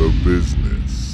the business.